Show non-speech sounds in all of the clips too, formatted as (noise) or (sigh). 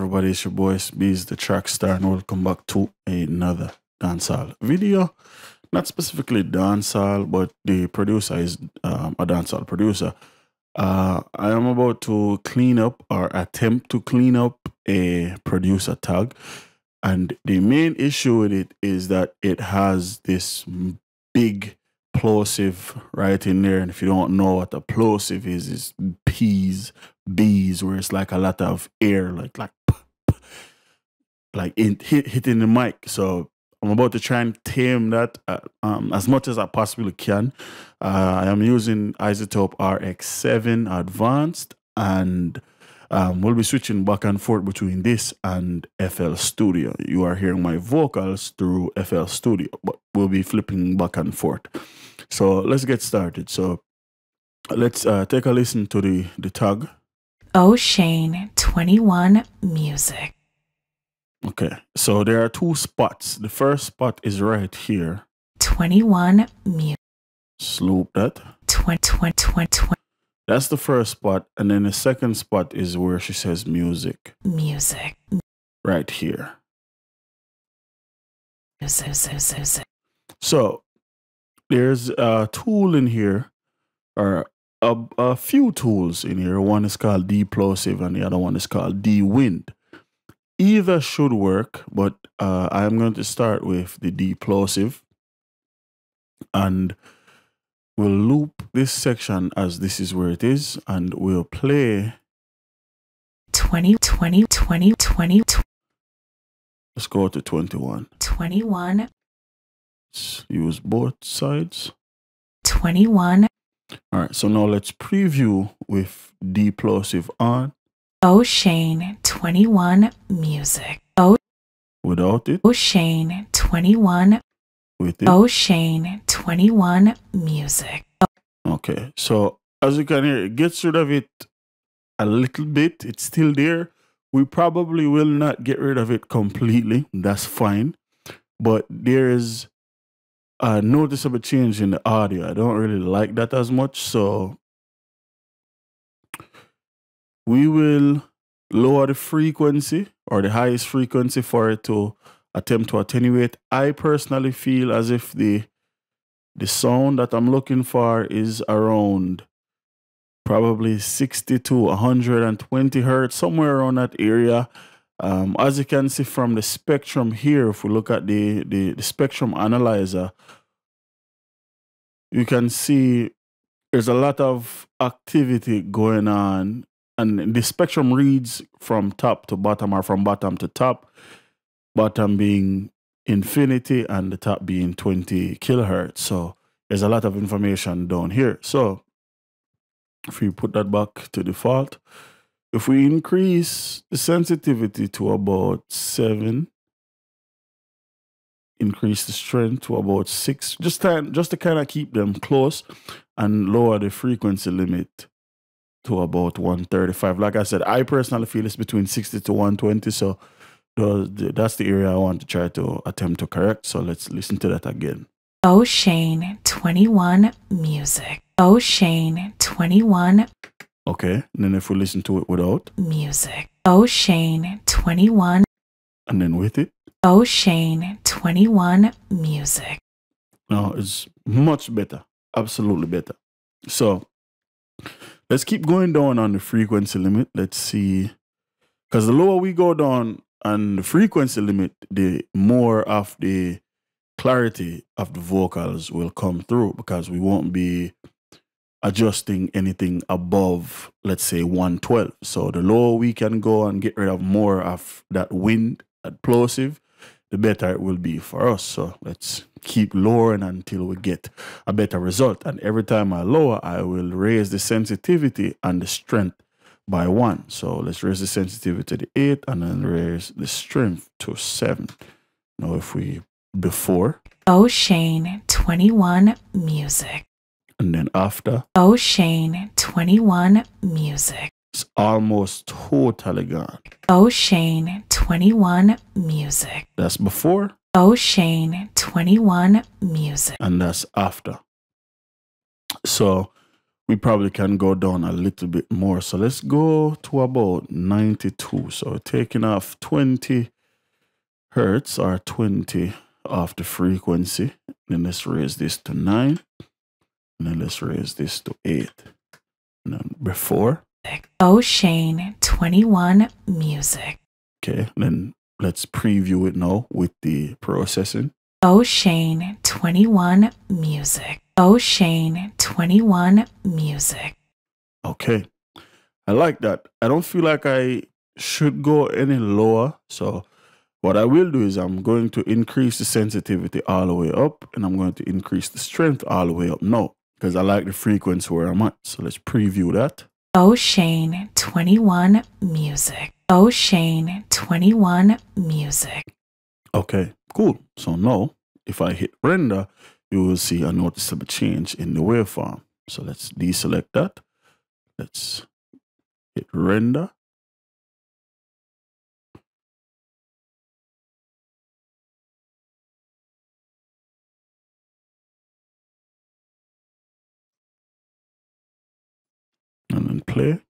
everybody? It's your boy Beez, the track star, and welcome back to another dancehall video. Not specifically dancehall, but the producer is um, a dancehall producer. Uh, I am about to clean up or attempt to clean up a producer tag. And the main issue with it is that it has this big plosive right in there. And if you don't know what a plosive is, it's P's, B's, where it's like a lot of air, like like like in, hit, hitting the mic. So I'm about to try and tame that uh, um, as much as I possibly can. Uh, I am using iZotope RX7 Advanced, and um, we'll be switching back and forth between this and FL Studio. You are hearing my vocals through FL Studio, but we'll be flipping back and forth. So let's get started. So let's uh, take a listen to the, the tag. O'Shane 21 Music. Okay, so there are two spots. The first spot is right here. 21 Music. Sloop that. 20, 20, 20, 20. That's the first spot. And then the second spot is where she says music. Music. Right here. Music. music, music. So there's a tool in here, or a, a few tools in here. One is called De-plosive and the other one is called De-wind. Either should work, but uh, I'm going to start with the De-plosive. And we'll loop this section as this is where it is, and we'll play 20, 20, 20, 20, Let's go to 21. 21, Let's use both sides. 21. All right, so now let's preview with De-plosive on O'Shane 21 Music. O without it, O'Shane 21. with it. O'Shane 21 Music. Okay, so as you can hear, it gets rid of it a little bit. It's still there. We probably will not get rid of it completely. That's fine. But there is a noticeable change in the audio. I don't really like that as much. So we will lower the frequency or the highest frequency for it to attempt to attenuate. I personally feel as if the the sound that I'm looking for is around probably 60 to 120 hertz, somewhere around that area. Um, as you can see from the spectrum here, if we look at the, the, the spectrum analyzer, you can see there's a lot of activity going on. And the spectrum reads from top to bottom or from bottom to top, bottom being infinity and the top being 20 kilohertz. So there's a lot of information down here. So if we put that back to default, if we increase the sensitivity to about seven, increase the strength to about six, just to, just to kind of keep them close and lower the frequency limit to about 135. Like I said, I personally feel it's between 60 to 120. So that's the area I want to try to attempt to correct. So let's listen to that again. O'Shane 21 Music. O'Shane 21 Okay. And then if we listen to it without, Music. O'Shane 21 and then with it, O'Shane 21 Music. now it's much better. Absolutely better. So let's keep going down on the frequency limit. Let's see. Because the lower we go down on the frequency limit, the more of the clarity of the vocals will come through because we won't be adjusting anything above, let's say, 112. So the lower we can go and get rid of more of that wind, that plosive, the better it will be for us. So let's keep lowering until we get a better result. And every time I lower, I will raise the sensitivity and the strength by one. So let's raise the sensitivity to 8 and then raise the strength to 7. Now if we before O'Shane 21 Music. and then after, O'Shane 21 Music. It's almost totally gone. O'Shane 21 Music. That's before O'Shane 21 Music. and that's after. So we probably can go down a little bit more. So let's go to about 92. So taking off 20 hertz or 20 off the frequency. Then let's raise this to 9. And then let's raise this to 8. And then before. O'Shane 21 Music. Okay, then let's preview it now with the processing. Oh, O'Shane 21 Music. Oh, O'Shane 21 Music. Okay, I like that. I don't feel like I should go any lower. So, what I will do is I'm going to increase the sensitivity all the way up and I'm going to increase the strength all the way up now because I like the frequency where I'm at. So, let's preview that. O'Shane 21 Music. O'Shane 21 Music. Okay, cool. So now, if I hit render, you will see a noticeable change in the waveform. So let's deselect that. Let's hit render. Play.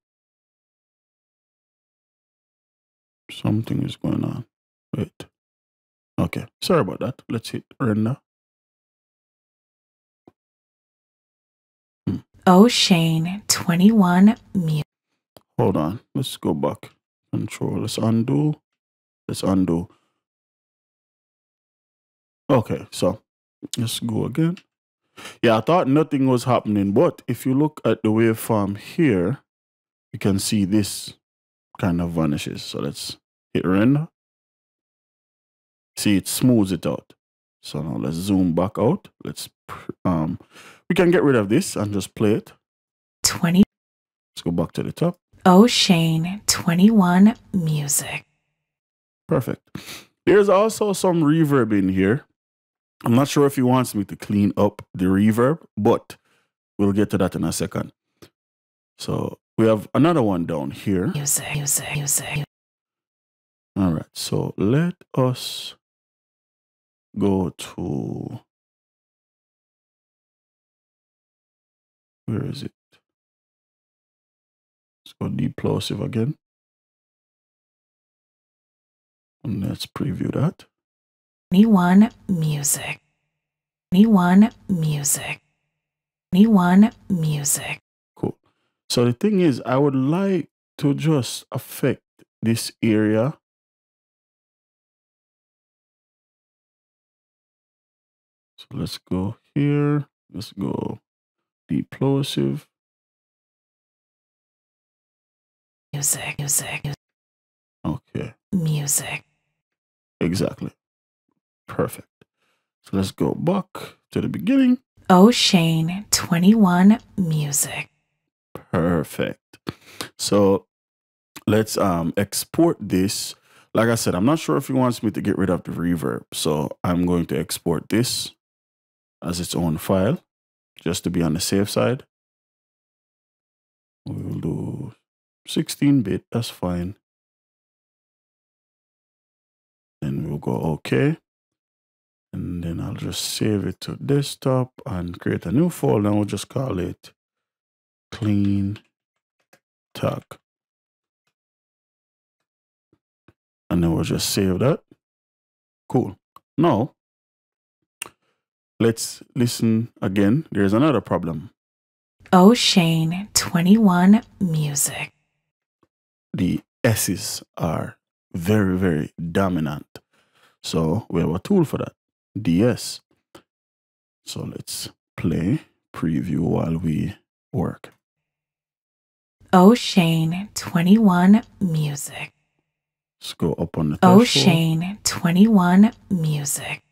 Something is going on. Wait. Okay, sorry about that. Let's hit render. Hmm. Shane, 21 Music. Hold on. Let's go back. Control. Let's undo. Let's undo. Okay, so let's go again. Yeah, I thought nothing was happening, but if you look at the waveform here, you can see this kind of vanishes. So let's hit render. See, it smooths it out. So now let's zoom back out. Let's, um, we can get rid of this and just play it. 20 Let's go back to the top. Oh, Shane, 21 Music. Perfect. There's also some reverb in here. I'm not sure if he wants me to clean up the reverb, but we'll get to that in a second. So we have another one down here. Music, music, music. All right. So let us go to where is it? Let's go De-plosive again. And let's preview that. 21 Music. 21 Music. 21 Music. So the thing is, I would like to just affect this area. So let's go here. Let's go De-plosive. Music, music, Okay, music. exactly. Perfect. So let's go back to the beginning. O'Shane 21 Music. Perfect. So let's um export this. Like I said, I'm not sure if he wants me to get rid of the reverb. So I'm going to export this as its own file just to be on the safe side. We'll do 16 bit, that's fine. Then we'll go OK. And then I'll just save it to desktop and create a new folder and we'll just call it clean tuck. And then we'll just save that. Cool. Now, let's listen again. There's another problem. Oh, Shane 21 Music. The S's are very, very dominant. So we have a tool for that. De-ess. So let's play preview while we work. O'Shane 21 Music. Let's go up on the threshold. O'Shane 21 Music.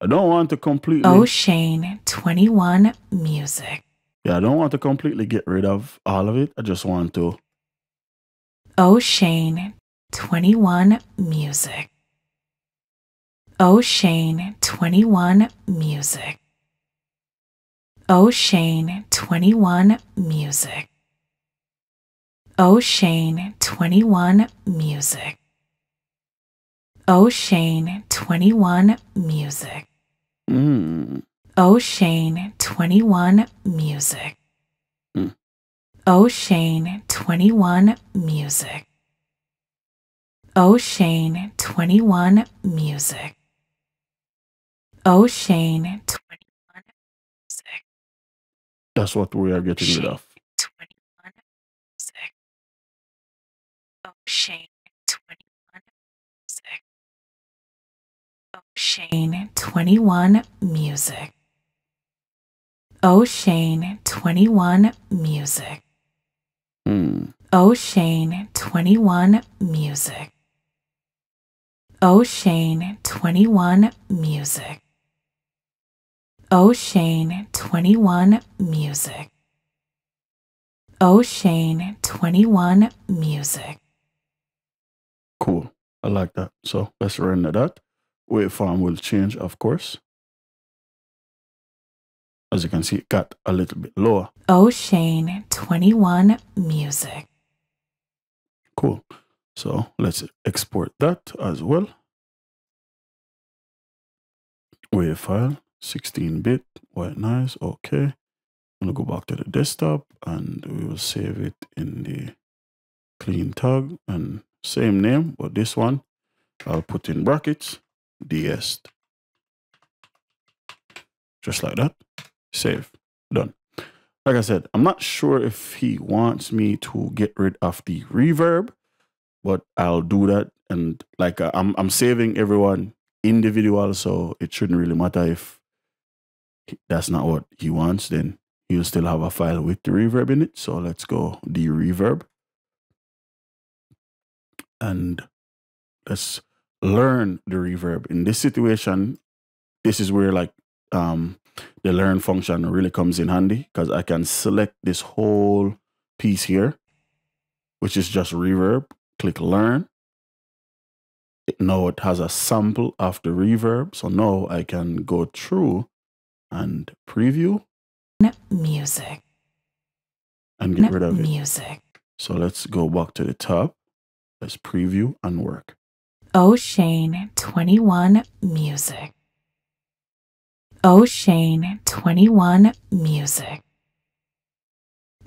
I don't want to completely O'Shane 21 Music. Yeah, I don't want to completely get rid of all of it. I just want to O'Shane 21 Music. O'Shane 21 Music. O'Shane 21 Music. O'Shane 21 Music. O'Shane 21 Music. mm, O'Shane 21 Music. Mm. O'Shane 21 Music. O'Shane 21 Music. O'Shane 21 Music. That's what we are getting rid of. O'Shane 21 Music. O'Shane 21 Music. O'Shane 21 Music. Hmm. O'Shane 21 Music. O'Shane 21 Music. O'Shane 21 Music. O'Shane 21 Music. Cool. I like that. So let's render that. Waveform will change, of course. As you can see, it got a little bit lower. Oh, Shane 21 Music. Cool. So let's export that as well. Wave file, 16 bit, white noise. Okay. I'm gonna go back to the desktop and we will save it in the clean tag and same name, but this one I'll put in brackets DS. Just like that. Save. Done. Like I said, I'm not sure if he wants me to get rid of the reverb, but I'll do that. And like uh, I'm, I'm saving everyone individual, so it shouldn't really matter if that's not what he wants. Then he'll still have a file with the reverb in it. So let's go the reverb, and let's learn the reverb. In this situation, this is where like um the learn function really comes in handy because I can select this whole piece here, which is just reverb, click learn. Now it has a sample of the reverb. So now I can go through and preview Music. and get rid of it. Music. So let's go back to the top. Let's preview and work. O'Shane 21 Music. O'Shane 21 Music.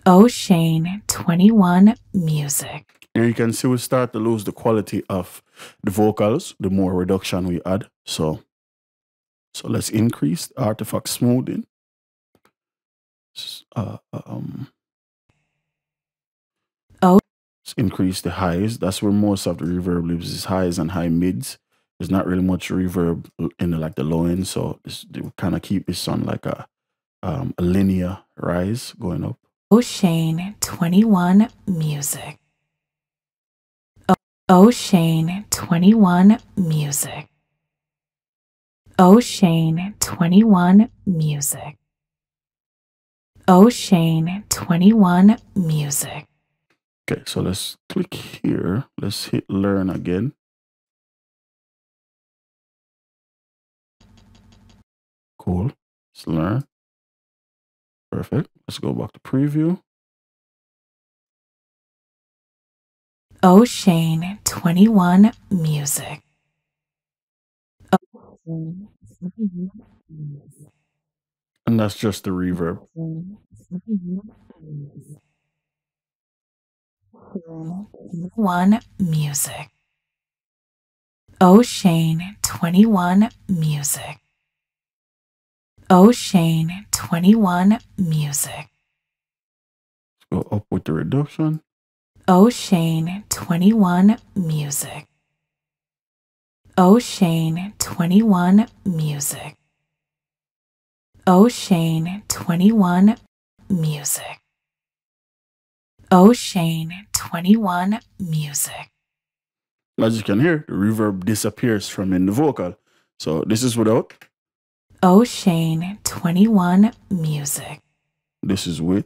O'Shane 21 Music. And you can see we start to lose the quality of the vocals the more reduction we add. So, so let's increase the artifact smoothing. Uh, um, increase the highs. That's where most of the reverb lives is highs and high mids. There's not really much reverb in the, like the low end, so they kind of keep this on like a um, a linear rise going up. O'Shane 21 Music. O'Shane 21 Music. O'Shane 21 Music. O'Shane 21 Music. Okay, so let's click here. Let's hit learn again. Cool. Let's learn. Perfect. Let's go back to preview. O'Shane 21 Music. And that's just the reverb. One Music. O'Shane 21 Music. O'Shane 21 Music. Go up with the reduction. O'Shane 21 Music. O'Shane 21 Music. O'Shane 21 Music. O'Shane 21 Music. As you can hear, the reverb disappears from in the vocal. So this is without. O'Shane 21 Music. This is with.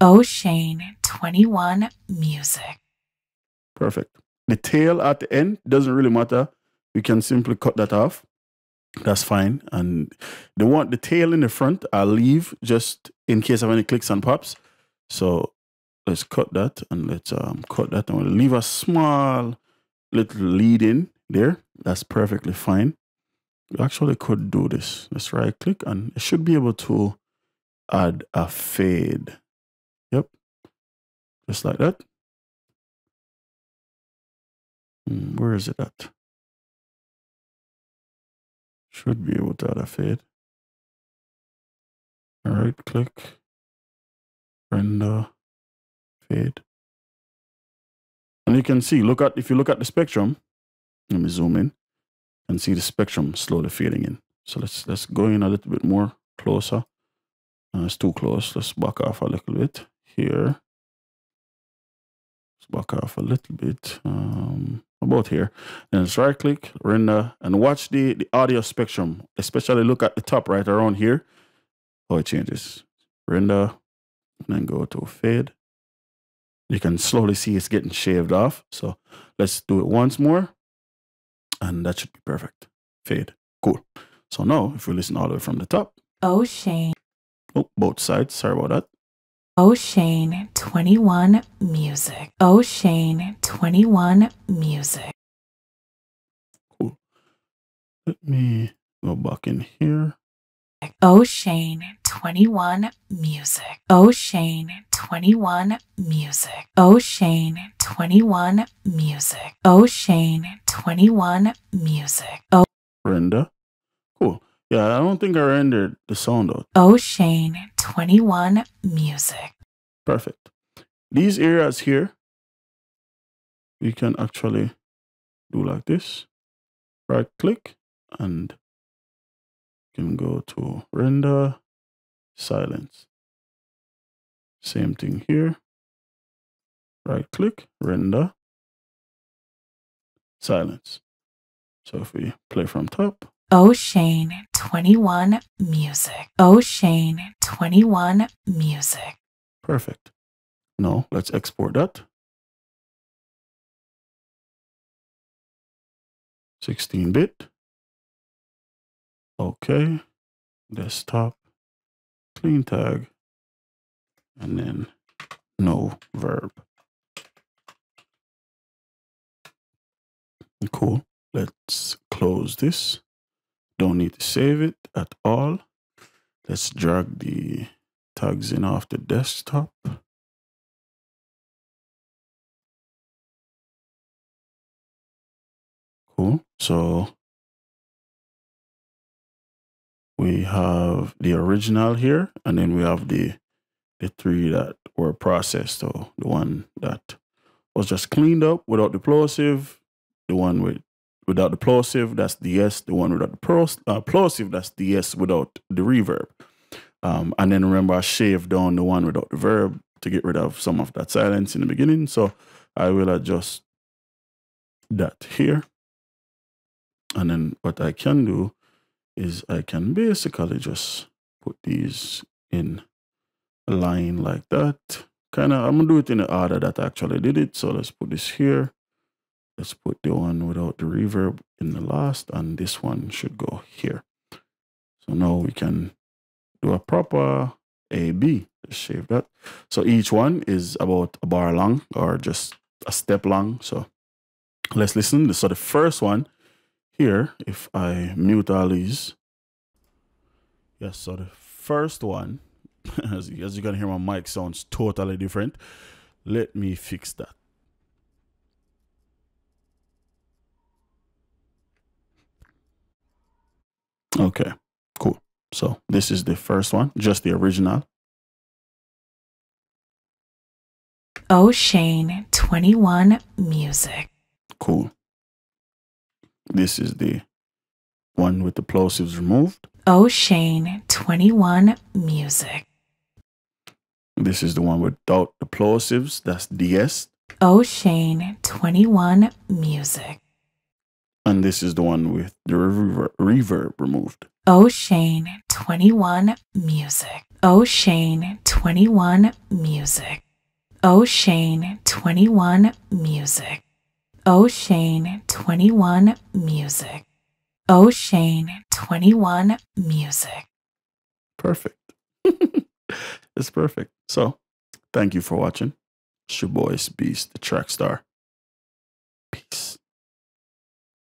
O'Shane 21 Music. Perfect. The tail at the end doesn't really matter. We can simply cut that off. That's fine. And the one the tail in the front, I'll leave just in case of any clicks and pops. So let's cut that and let's um, cut that and we'll leave a small little lead in there. That's perfectly fine. We actually could do this. Let's right click and it should be able to add a fade. Yep. Just like that. Hmm, Where is it at? Should be able to add a fade. All right, click, render, fade. And you can see, look at, if you look at the spectrum, let me zoom in and see the spectrum slowly fading in. So let's, let's go in a little bit more closer. Uh, it's too close. Let's back off a little bit here. Let's back off a little bit. Um, about here. Then let's right click, render, and watch the, the audio spectrum. Especially look at the top right around here. How it changes. Render, and then go to fade. You can slowly see it's getting shaved off. So let's do it once more. And that should be perfect. Fade. Cool. So now if we listen all the way from the top, O'Shane. oh, both sides, sorry about that. O'Shane 21 Music. O'Shane 21 Music. Cool. Let me go back in here. O'Shane 21 Music. O'Shane 21 Music. O'Shane 21 Music. O'Shane 21 Music. Oh Render. Cool. Yeah, I don't think I rendered the sound out. O'Shane 21 Music. Perfect. These areas here, we can actually do like this. Right click and can go to render, silence. Same thing here. Right click, render, silence. So if we play from top, O'Shane 21 Music. O'Shane 21 Music. perfect. Now let's export that. 16 bit. Okay. Desktop. Clean tag. And then no verb. Cool. Let's close this. Don't need to save it at all. Let's drag the tags in off the desktop. Cool. So we have the original here, and then we have the the three that were processed. So the one that was just cleaned up without the plosive, the one with without the plosive, that's the S. The one without the pros, uh, plosive, that's the S without the reverb. Um, and then remember, I shaved down the one without the verb to get rid of some of that silence in the beginning. So I will adjust that here. And then what I can do is I can basically just put these in a line like that. Kind of, I'm gonna do it in the order that I actually did it. So let's put this here. Let's put the one without the reverb in the last, and this one should go here. So now we can do a proper A B. Just shave that. So each one is about a bar long or just a step long. So let's listen. So the first one here, if I mute all these, yes. So the first one, (laughs) as, as you can hear, my mic sounds totally different. Let me fix that. Okay, cool. So this is the first one, just the original. O'Shane 21 Music. Cool. This is the one with the plosives removed. Oh, O'Shane 21 Music. This is the one without the plosives. That's DS. O'Shane 21 Music. And this is the one with the reverb, reverb removed. Oh, O'Shane 21 Music. O'Shane 21 Music. O'Shane 21 Music. O'Shane 21 Music. O'Shane 21 Music. Perfect. (laughs) it's perfect. So, thank you for watching. It's your boy's Beast, the track star. Peace.